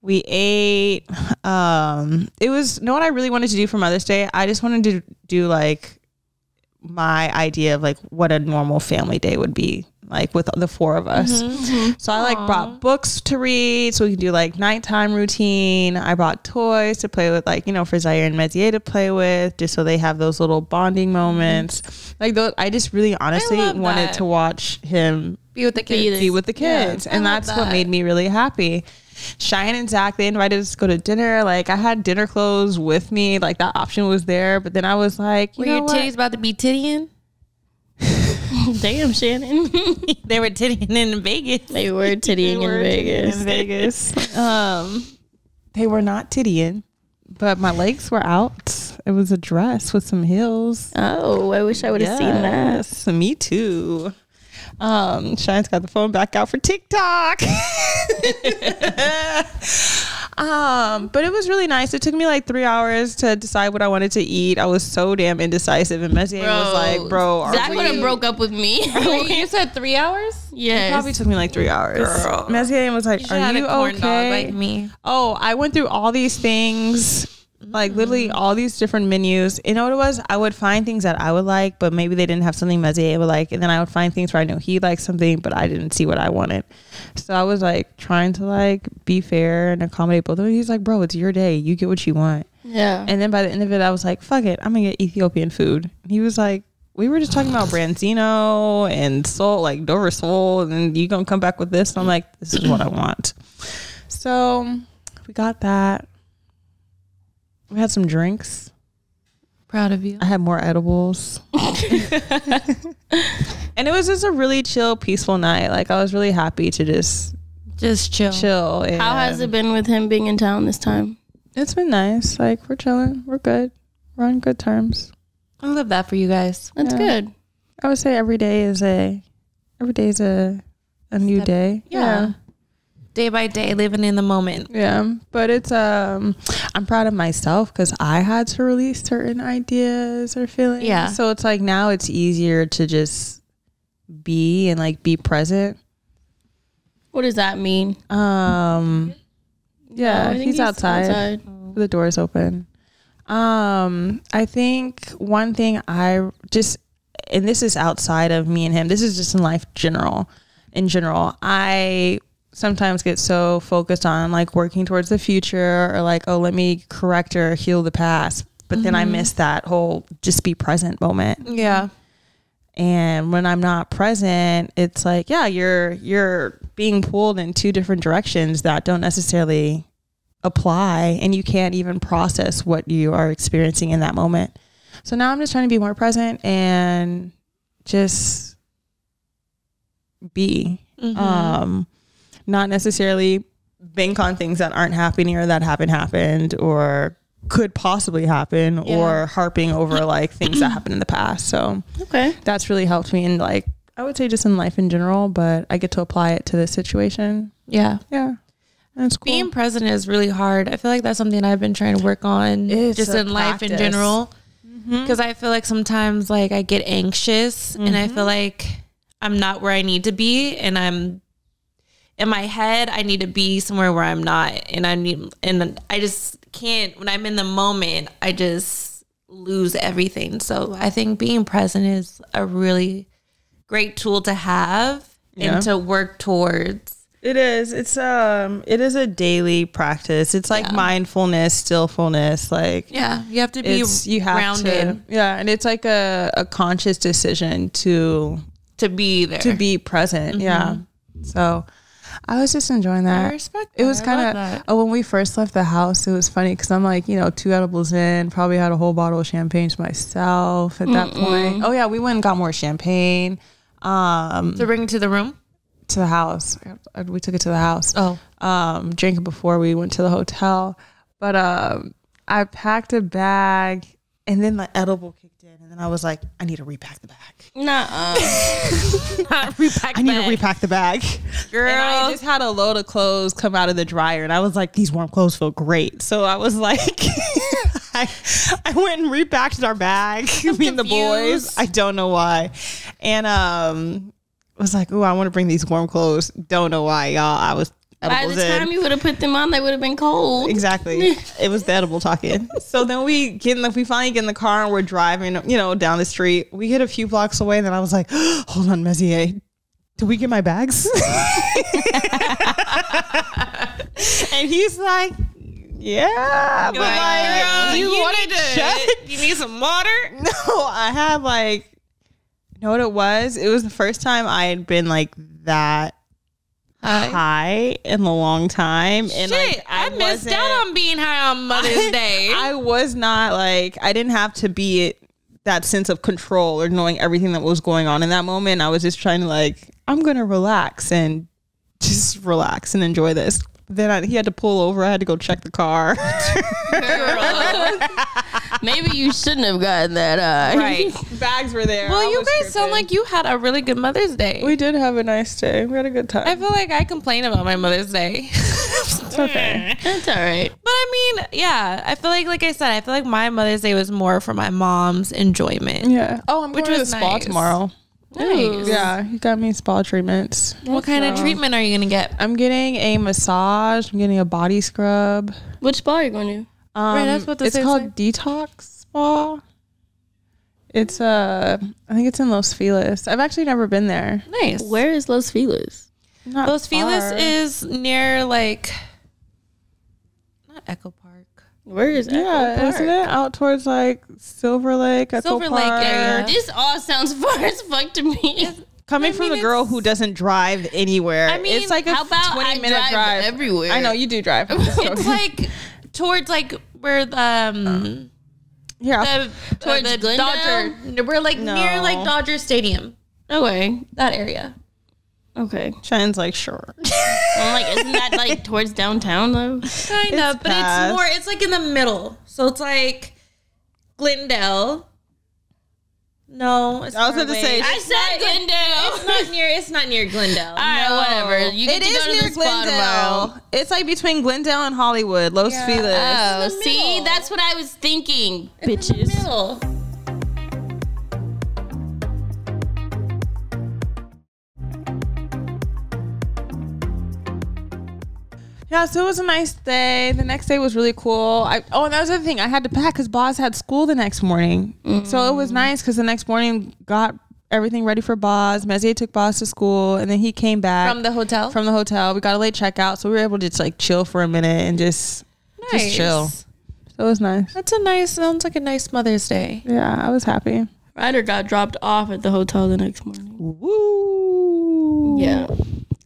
We ate. Um, it was, you know what I really wanted to do for Mother's Day? I just wanted to do like my idea of like what a normal family day would be like with the four of us. Mm-hmm. Mm-hmm. So I like brought books to read so we can do like nighttime routine. I brought toys to play with, like, you know, for Zaire and Mezier to play with, just so they have those little bonding moments. Mm-hmm. Like, those, I just really honestly wanted that. to watch him Be with the kids. be with the kids. and I love that's what made me really happy. Cheyenne and Zach, they invited us to go to dinner. Like I had dinner clothes with me. Like that option was there. But then I was like, you Were know your what? titties about to be tittying? Damn, Shanan. They were tittying in Vegas. they were tittying in Vegas. in Vegas. um, they were not tittying, but my legs were out. It was a dress with some heels. Oh, I wish I would have seen that. Me too. Um, Shine's got the phone back out for TikTok. um, but it was really nice. It took me like three hours to decide what I wanted to eat. I was so damn indecisive, and Messier was like, "Bro, are Zach would have broke up with me. you said three hours? yes. Probably took me like three hours. Messier was like, You "Are you okay?" dog like me. Oh, I went through all these things Like literally mm. all these different menus. You know what it was? I would find things that I would like, but maybe they didn't have something Mezzier would like. And then I would find things where I know he liked something, but I didn't see what I wanted. So I was like trying to like be fair and accommodate both of them. He's like, bro, it's your day. You get what you want. Yeah. And then by the end of it, I was like, fuck it. I'm going to get Ethiopian food. And he was like, we were just talking about branzino and sole, like Dover sole. And then you going to come back with this? And I'm like, this is what I want. So we got that. We had some drinks. Proud of you. I had more edibles. and it was just a really chill, peaceful night. Like I was really happy to just Just chill. chill. And How has it been with him being in town this time? It's been nice. Like we're chilling. We're good. We're on good terms. I love that for you guys. That's Yeah. good. I would say every day is a every day is a a new Step- day. Yeah. Day by day, living in the moment. Yeah, but it's um I'm proud of myself cuz I had to release certain ideas or feelings. Yeah. So it's like now it's easier to just be and like be present. What does that mean? Um yeah, Oh, I think he's, outside. The door is open. Um I think one thing I just and this is outside of me and him. This is just in life general. In general, I sometimes get so focused on like working towards the future or like oh let me correct or heal the past. But then i miss that whole just be present moment. Yeah. and when i'm not present it's like yeah you're you're being pulled in two different directions that don't necessarily apply and you can't even process what you are experiencing in that moment. So now i'm just trying to be more present and just be. Um not necessarily bank on things that aren't happening or that haven't happened or could possibly happen Yeah. or harping over like things that happened in the past so Okay. that's really helped me in like I would say just in life in general, but I get to apply it to this situation. Yeah. Yeah. It's cool. Being present is really hard. I feel like that's something I've been trying to work on It's just in life in general. Mm-hmm. Because I feel like sometimes like I get anxious and I feel mm-hmm. like I'm not where I need to be and I'm in my head I need to be somewhere where I'm not and I need and I just can't when I'm in the moment I just lose everything. So I think being present is a really great tool to have Yeah. and to work towards. it is. It's um it is a daily practice. It's like Yeah. mindfulness, stillfulness, like Yeah, you have to be you have grounded to Yeah, and it's like a, a conscious decision to to, be there. to be present. Yeah. So I was just enjoying that. I respect It was that. I love kind of oh, when we first left the house. It was funny because I'm like, you know, two edibles in, probably had a whole bottle of champagne to myself at that point. Oh yeah, we went and got more champagne um, to bring it to the room. to the house. Uh, We took it to the house. Oh, Um, drank it before we went to the hotel, but um, I packed a bag, and then the edible in, and I was like, I need to repack the bag. Nah. repack I need to repack the bag. girl. And I just had a load of clothes come out of the dryer, and I was like, "These warm clothes feel great." So I was like, I, I went and repacked our bag. Me and the boys. I don't know why, and um, was like, "Oh, I want to bring these warm clothes." Don't know why, y'all. I was By edibles the in. time you would have put them on, they would have been cold. Exactly. it was the edible talking. So then we get in the we finally get in the car and we're driving, you know, down the street. We get a few blocks away, and then I was like, hold on, Messier. Did we get my bags? and he's like, Yeah, but like, Girl, you, want need to check? You need some water. No, I had like, you know what it was? It was the first time I had been like that Hi. high in a long time, and Shit, like I, missed out on being high on Mother's Day. I was not like I didn't have to be it, that sense of control or knowing everything that was going on in that moment. I was just trying to like I'm gonna relax and just relax and enjoy this. Then I, he had to pull over. I had to go check the car. Maybe you shouldn't have gotten that uh, high. right. Bags were there. Well, I you was guys sound like you had a really good Mother's Day. we did have a nice day. We had a good time. I feel like I complain about my Mother's Day. it's okay. That's all right. But I mean, yeah, I feel like, like I said, I feel like my Mother's Day was more for my mom's enjoyment. Yeah. Oh, I'm Which going to the spa nice. tomorrow. Nice. Yeah, he got me spa treatments. What kind of treatment are you gonna get? I'm getting a massage. I'm getting a body scrub. Which spa are you going to? Um, Right, I was about to it's say called same. Detox Spa. It's uh, I think it's in Los Feliz. I've actually never been there. Nice. Where is Los Feliz? Not Los Feliz far. is near like not Echo Park. Where is Echo yeah, Park? isn't it out towards like Silver Lake, Echo Silver Lake Park? area. This all sounds far as fuck to me. Coming I from mean, the girl who doesn't drive anywhere, I mean, it's like a How about twenty I minute drive, drive everywhere? I know you do drive. It's like towards like where the um yeah, the Towards the Glendale? Dodger. We're like near like Dodger Stadium. Okay. That area. Okay. Cheyenne's like sure. I'm like, isn't that like towards downtown though? Kind It's of, but past. it's more. It's like in the middle. So it's like Glendale. No, it's I was going to say- I said Glendale. It's not near. It's not near Glendale. All right, whatever. You get It to is go to near the. Glendale. It's like between Glendale and Hollywood, Los Yeah. Feliz. Oh, It's in the see, that's what I was thinking, It's in the bitches. Yeah, so it was a nice day. The next day was really cool. I oh, and that was the other thing. I had to pack because Boz had school the next morning. So it was mm. nice because the next morning got everything ready for Boz. Mezier took Boz to school, and then he came back From the hotel? From the hotel, we got a late checkout, so we were able to just like chill for a minute and just just chill. So it was nice. That's a nice. Sounds like a nice Mother's Day. Yeah, I was happy. Ryder got dropped off at the hotel the next morning. Woo! Yeah.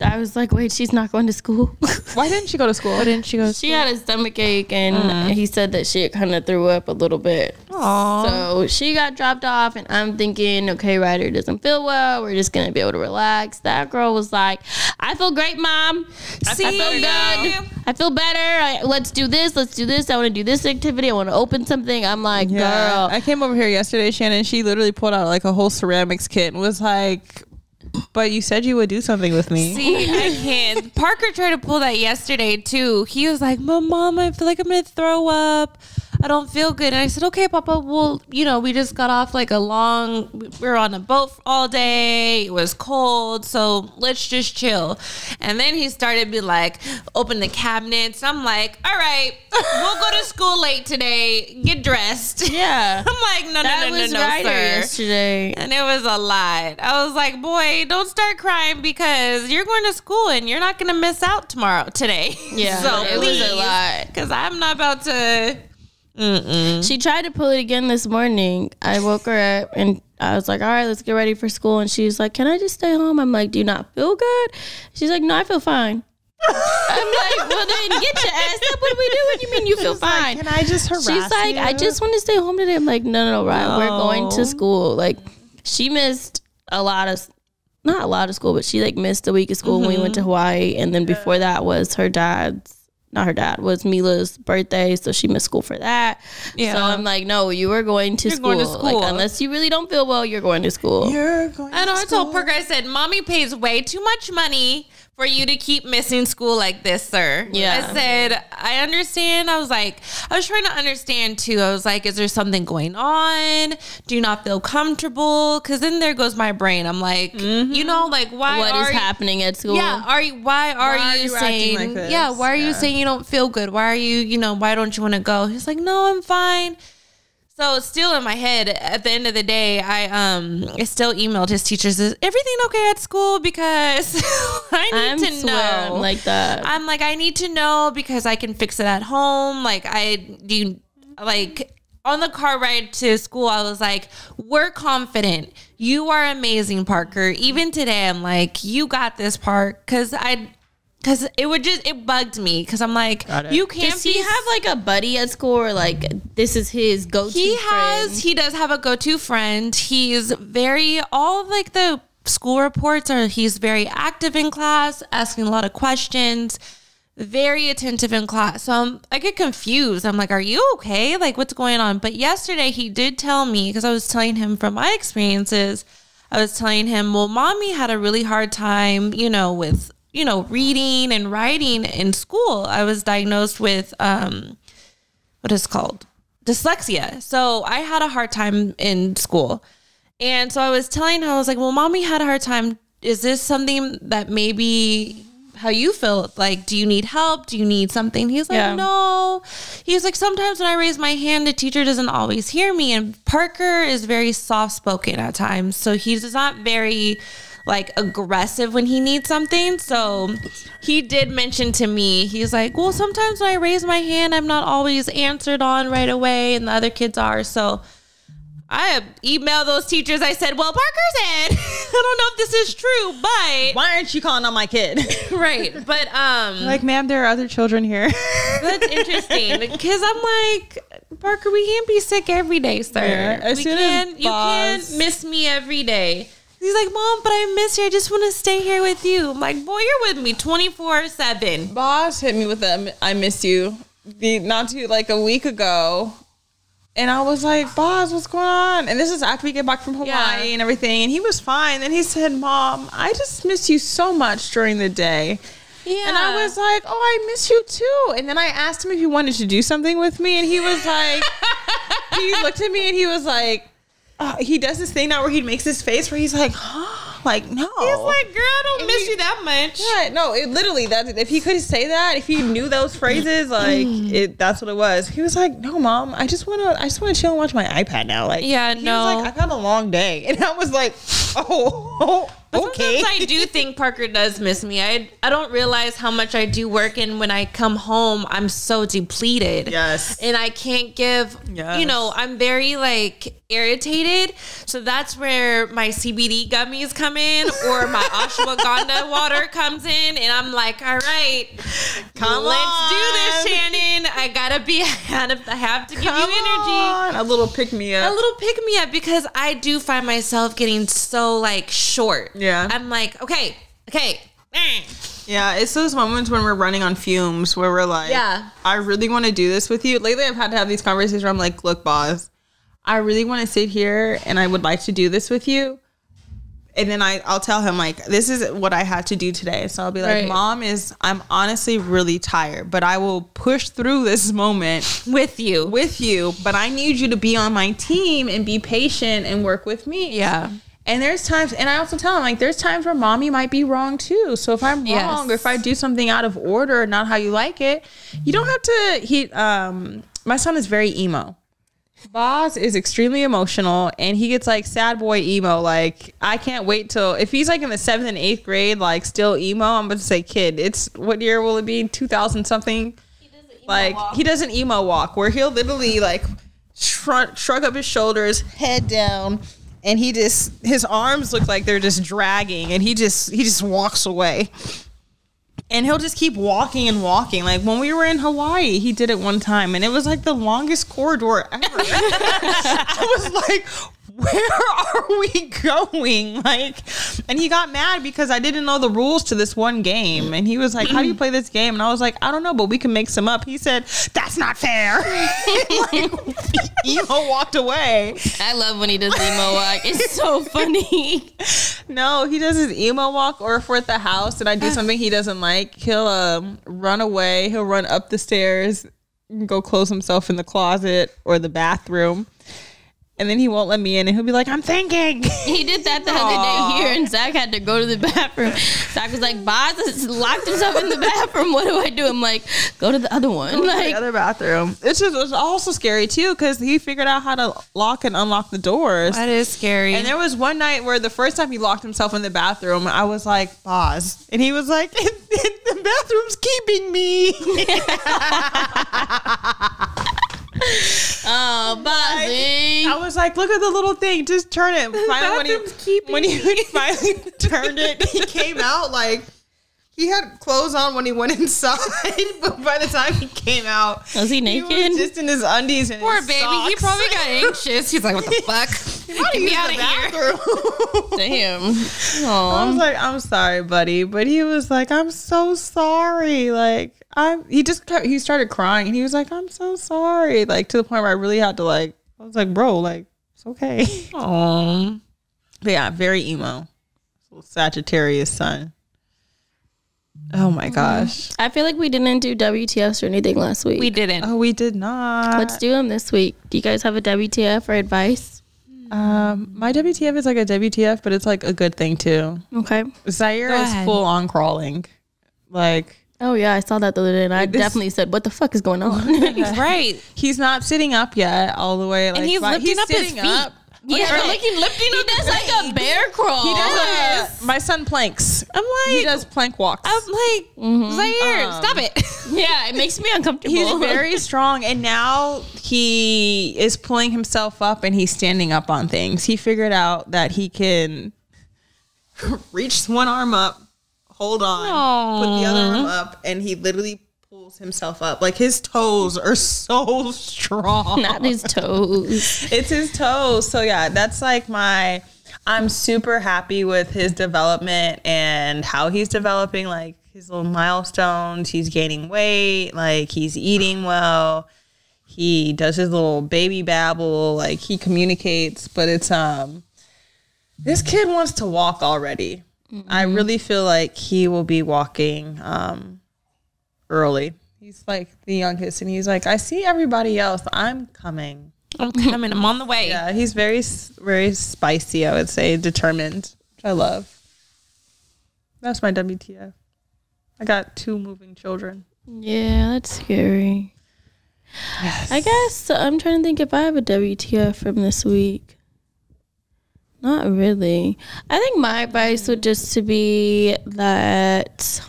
I was like, wait, she's not going to school. Why didn't she go to school? Why didn't she go? she had a stomach ache and mm-hmm. he said that she kind of threw up a little bit. Aw. So she got dropped off, and I'm thinking, okay, Ryder doesn't feel well. We're just gonna be able to relax. That girl was like, I feel great, mom. See, I feel good. I feel better. I, let's do this. Let's do this. I want to do this activity. I want to open something. I'm like, Yeah. girl. I came over here yesterday, Shanan. She literally pulled out like a whole ceramics kit and was like, "But you said you would do something with me." See, I can't. Parker tried to pull that yesterday too. He was like, "Mom, mom, I feel like I'm gonna throw up. I don't feel good." And I said, "Okay, Papa. Well, you know, we just got off like a long. We were on a boat all day. It was cold, so let's just chill." And then he started be like, "Open the cabinets." I'm like, "All right, we'll go to school late today. Get dressed." yeah. I'm like, "No, no, That no, no, no, Ryder sir." yesterday. And it was a lot. I was like, boy, don't start crying because you're going to school and you're not going to miss out tomorrow, today. Yeah, so it was a lot. Because I'm not about to. Mm-mm. She tried to pull it again this morning. I woke her up and I was like, all right, let's get ready for school. And she's like, can I just stay home? I'm like, do you not feel good? She's like, no, I feel fine. I'm like, well, then get your ass up. What are we doing? You mean you feel fine? Can I just harass She's like, I just want to stay home today. I'm like, no, no, no, Ryan, we're going to school. Like, she missed a lot of, not a lot of school, but she like missed a week of school when we went to mm-hmm. Hawaii. And then before that was her dad's, not her dad, was Mila's birthday. So she missed school for that. Yeah. So I'm like, no, you are going to, You're school. going to school. Like, unless you really don't feel well, you're going to school. You're going. I know. to I told school. Parker, I said, Mommy pays way too much money for you to keep missing school like this, sir. Yeah. I said, I understand. I was like, I was trying to understand too. I was like, is there something going on? Do you not feel comfortable? Because then there goes my brain. I'm like, you mm-hmm. know, like, why What are is you- happening at school? Yeah, are you? Why are, Why are you, you acting saying? like this? yeah, why are you saying you don't feel good? Why are you? You know, why don't you want to go? He's like, no, I'm fine. So still in my head. At the end of the day, I um, I still emailed his teachers. Is everything okay at school? Because I need I'm to know. I'm like that. I'm like, I need to know because I can fix it at home. Like I do, like on the car ride to school, I was like, we're confident. You are amazing, Parker. Even today, I'm like, you got this part because I. Cause it would just it bugged me because I'm like you can't Does he be have like a buddy at school or like this is his go-to he has friend? he does have a go-to friend. He's very all of like the school reports are he's very active in class asking a lot of questions very attentive in class. So I'm, i get confused. I'm like are you okay? Like what's going on? But yesterday he did tell me because i was telling him from my experiences i was telling him well mommy had a really hard time you know with you know reading and writing in school i was diagnosed with um what is it called dyslexia. So I had a hard time in school. And so I was telling her, I was like, well, mommy had a hard time. Is this something that maybe how you feel. Like, do you need help? Do you need something? He's like, Yeah. no. He's like, sometimes when I raise my hand, the teacher doesn't always hear me. And Parker is very soft spoken at times. So he's not very like aggressive when he needs something. So he did mention to me, he's like, well, sometimes when I raise my hand, I'm not always answered on right away, and the other kids are. So I emailed those teachers. I said, well, Parker said, I don't know if this is true, but Why aren't you calling on my kid? right. But um like, ma'am, there are other children here. that's interesting because I'm like, Parker, we can't be sick every day, sir. Yeah, as we soon as can't, you boss- can't miss me every day. He's like, Mom, but I miss you. I just want to stay here with you. I'm like, boy, you're with me 24 7. Boz hit me with them. I miss you. The not too like a week ago. And I was like, Boz, what's going on? And this is after we get back from Hawaii Yeah. and everything. And he was fine. Then he said, Mom, I just miss you so much during the day. Yeah. And I was like, Oh, I miss you too. And then I asked him if he wanted to do something with me. And he was like, He looked at me and he was like, uh, He does this thing now where he makes his face where he's like, Huh? Like, no. He's like, girl, I don't miss he- you that much. Yeah, no, it literally that if he could say that, if he knew those phrases, like it that's what it was. He was like, No, mom, I just wanna I just wanna chill and watch my iPad now. Like Yeah, he no. was like, I've had a long day. And I was like, Oh, okay. Sometimes I do think Parker does miss me. I I don't realize how much I do work, and when I come home, I'm so depleted. Yes. and I can't give. Yes. You know, I'm very like irritated. So that's where my CBD gummies come in, or my ashwagandha water comes in, and I'm like, all right, Come let's do this, Shanan. I gotta be. I have to give Come you energy on. A little pick me up. a little pick me up because I do find myself getting so like short. Yeah. I'm like, okay, okay. Yeah, it's those moments when we're running on fumes where we're like, Yeah. I really want to do this with you. Lately, I've had to have these conversations where I'm like, look, Boz, I really want to sit here and I would like to do this with you. And then I, I'll tell him like, this is what I had to do today. So I'll be like, Right. mom is, I'm honestly really tired, but I will push through this moment With you. with you. But I need you to be on my team and be patient and work with me. yeah. And there's times, and I also tell him like, there's times where mommy might be wrong too. So if I'm Yes. wrong, or if I do something out of order, not how you like it, you don't have to. He, um, my son is very emo. Boz is extremely emotional, and he gets like sad boy emo. Like I can't wait till if he's like in the seventh and eighth grade, like still emo. I'm going to say, kid, it's what year will it be? Two thousand something. Like he does an emo walk where he'll literally like shrug, shrug up his shoulders, head down, and he just his arms look like they're just dragging, and he just he just walks away. And he'll just keep walking and walking. Like when we were in Hawaii, he did it one time, and it was like the longest corridor ever. I was like, "Where are we going?" Like, and he got mad because I didn't know the rules to this one game, and he was like, "How do you play this game?" And I was like, "I don't know, but we can make some up." He said, "That's not fair." like, emo walked away. I love when he does emo walk. It's so funny. No, he does his emo walk, or if we're at the house and I do something he doesn't like, he'll um, run away. He'll run up the stairs, and go close himself in the closet or the bathroom, and then he won't let me in. And he'll be like, "I'm thinking." He did that the other day here, and Zach had to go to the bathroom. Zach was like, Boz has locked himself in the bathroom. What do I do? I'm like, go to the other one. the Like, other bathroom. It's just it's also scary too because he figured out how to lock and unlock the doors. That is scary. And there was one night where the first time he locked himself in the bathroom, I was like, "Boz," and he was like, "The bathroom's keeping me." oh, Bozzy. I was like, look at the little thing. Just turn it. Finally, when he, when he finally turned it, he came out like he had clothes on when he went inside. but by the time he came out, Was he he naked? was just in his undies and Poor his baby. He probably got anxious. He's like, what the fuck? Get me out of here. bathroom. Damn. I was like, I'm sorry, buddy, but he was like, I'm so sorry. Like, I'm. He just kept, he started crying, and he was like, I'm so sorry. Like to the point where I really had to like. I was like, bro, like it's okay. Aww. But yeah, very emo. Sagittarius sun. Oh my gosh. I feel like we didn't do WTFs or anything last week. We didn't. Oh, we did not. Let's do them this week. Do you guys have a WTF or advice? Um, my WTF is like a WTF, but it's like a good thing too. Okay. Zaire Go is ahead. full on crawling. Like Oh yeah, I saw that the other day, and I This- definitely said, "What the fuck is going on?" right. he's not sitting up yet all the way. Like he's but lifting up his feet. up. yeah, Or looking- lifting he up does his like a bear crawl. He does Yes. a, my son planks. I'm like, He does plank walks. I'm like, Zaire, Um, stop it. yeah, it makes me uncomfortable. He's very strong, and now he is pulling himself up and he's standing up on things. He figured out that he can reach one arm up, hold on, put the other arm up, and he literally pulls himself up. Like his toes are so strong. not his toes. it's his toes. So yeah, that's like my. I'm super happy with his development and how he's developing. Like his little milestones. He's gaining weight. Like he's eating well. He does his little baby babble. Like he communicates. But it's um, this kid wants to walk already. I really feel like he will be walking um early. He's like the youngest, and he's like, I see everybody else. I'm coming. I'm coming. I'm on the way. Yeah, he's very, very spicy. I would say determined, which I love. That's my WTF. I got two moving children. Yeah, that's scary. I guess I'm trying to think if I have a WTF from this week. Not really. I think my advice would just to be that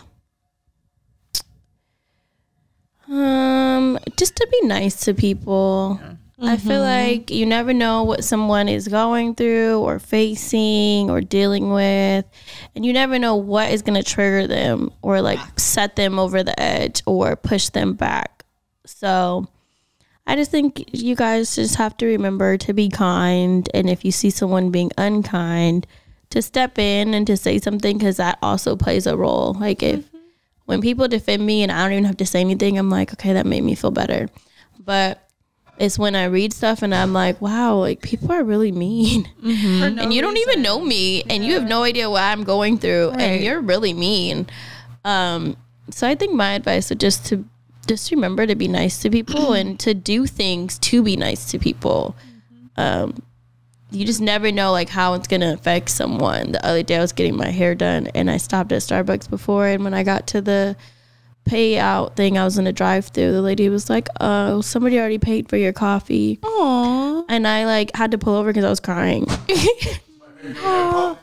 um just to be nice to people. I feel like you never know what someone is going through or facing or dealing with and you never know what is going to trigger them or like set them over the edge or push them back. So I just think you guys just have to remember to be kind. And if you see someone being unkind, to step in and to say something because that also plays a role. Like if when people defend me and I don't even have to say anything, I'm like, okay, that made me feel better. But it's when I read stuff and I'm like, wow, like people are really mean. and you don't even know me and you have no idea what I'm going through Right. and you're really mean. Um, so I think my advice would just to just remember to be nice to people and to do things to be nice to people. Um, you just never know like how it's gonna affect someone. The other day I was getting my hair done and I stopped at Starbucks before and when I got to the payout thing, I was in a drive through. The lady was like, "Oh, somebody already paid for your coffee," Aww. and I like had to pull over because I was crying.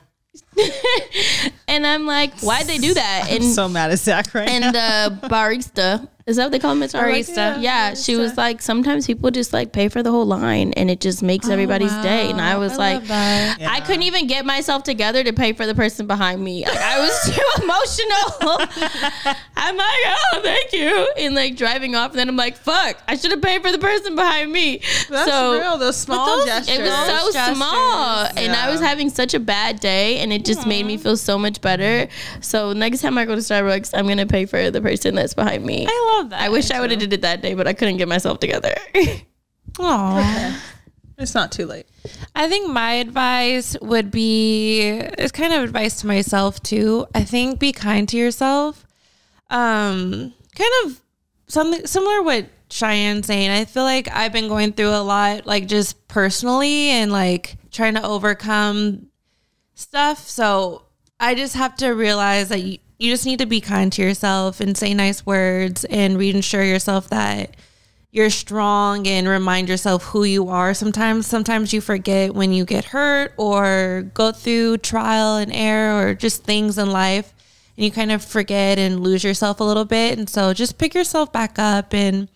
and I'm like, "Why'd they do that?" And so mad at Zach right and the barista is that what they call him? It's Barista. Yeah, she was like, sometimes people just like pay for the whole line, and it just makes oh, everybody's day. And I was like, I couldn't even get myself together to pay for the person behind me. Like, I was too emotional. I'm like, oh, thank you, and like driving off. And then I'm like, fuck, I should have paid for the person behind me. That's so real. Those small those- gestures. it was so gestures, small, and I was having such a bad day, and it just made me feel so much better. So next time I go to Starbucks, I'm gonna pay for the person that's behind me. I love that. I wish I would have did it that day, but I couldn't get myself together. Aww. It's not too late. I think my advice would be it's kind of advice to myself too. I think be kind to yourself. Um, kind of something similar what Cheyenne saying. I feel like I've been going through a lot, like just personally and like trying to overcome stuff. So I just have to realize that you, you just need to be kind to yourself and say nice words and reassure yourself that you're strong and remind yourself who you are. Sometimes, sometimes you forget when you get hurt or go through trial and error or just things in life, and you kind of forget and lose yourself a little bit. And so, just pick yourself back up and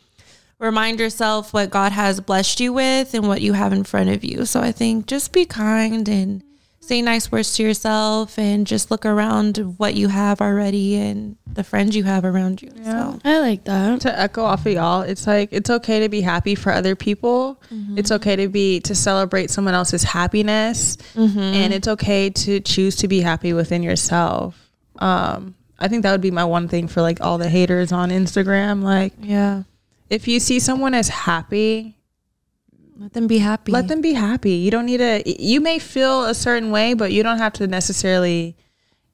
remind yourself what God has blessed you with and what you have in front of you. So, I think just be kind and say nice words to yourself and just look around what you have already and the friends you have around you. So. I like that. to echo off of y'all, it's like it's okay to be happy for other people. It's okay to be to celebrate someone else's happiness, and it's okay to choose to be happy within yourself. Um, I think that would be my one thing for like all the haters on Instagram. Like, Yeah. if you see someone as happy, Let them be happy. let them be happy. You don't need to. You may feel a certain way, but you don't have to necessarily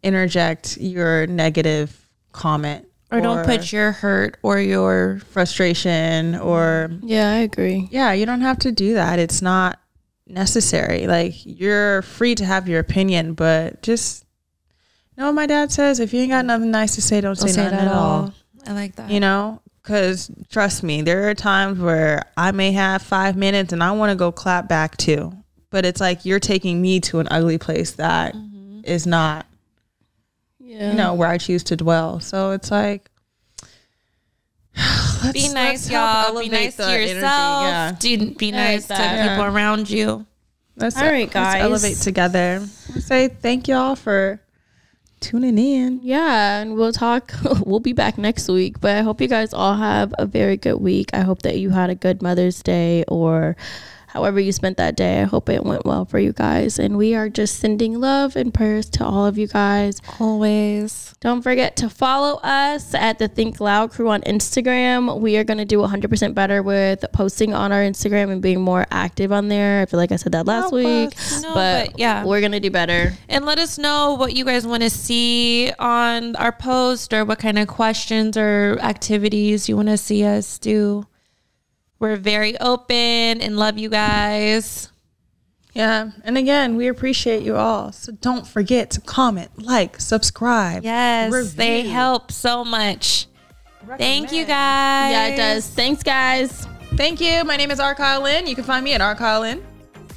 interject your negative comment or don't put your hurt or your frustration or Yeah, I agree. yeah, you don't have to do that. It's not necessary. Like you're free to have your opinion, but just you know what my dad says? If you ain't got nothing nice to say, don't, say, say nothing at all. I like that. You know, because trust me, there are times where I may have five minutes and I want to go clap back too. But it's like you're taking me to an ugly place that mm-hmm. is not, Yeah. you know, where I choose to dwell. So it's like, let's- be let's nice, y'all. Be nice to yourself. Yeah. Do, be nice to that. people around you. Let's, All right, let's guys. elevate together. Let's say thank y'all for tuning in. Yeah, and we'll talk. We'll be back next week. But I hope you guys all have a very good week. I hope that you had a good Mother's Day or however you spent that day. I hope it went well for you guys. And we are just sending love and prayers to all of you guys. Always. Don't forget to follow us at the Think Loud Crew on Instagram. We are going to do 100% better with posting on our Instagram and being more active on there. I feel like I said that last week. No, but, but yeah. we're going to do better. And let us know what you guys want to see on our post or what kind of questions or activities you want to see us do. We're very open and love you guys. Yeah. And again, we appreciate you all. So don't forget to comment, like, subscribe. Yes, they help so much. Thank you guys. Yeah, it does. Thanks, guys. Thank you. My name is R Kyle Lynn. You can find me at R Kyle Lynn.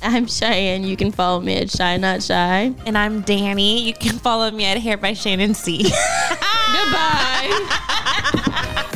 I'm Cheyenne. You can follow me at Shy Not Shy. And I'm Danny. You can follow me at Hair by Shanan C. Goodbye.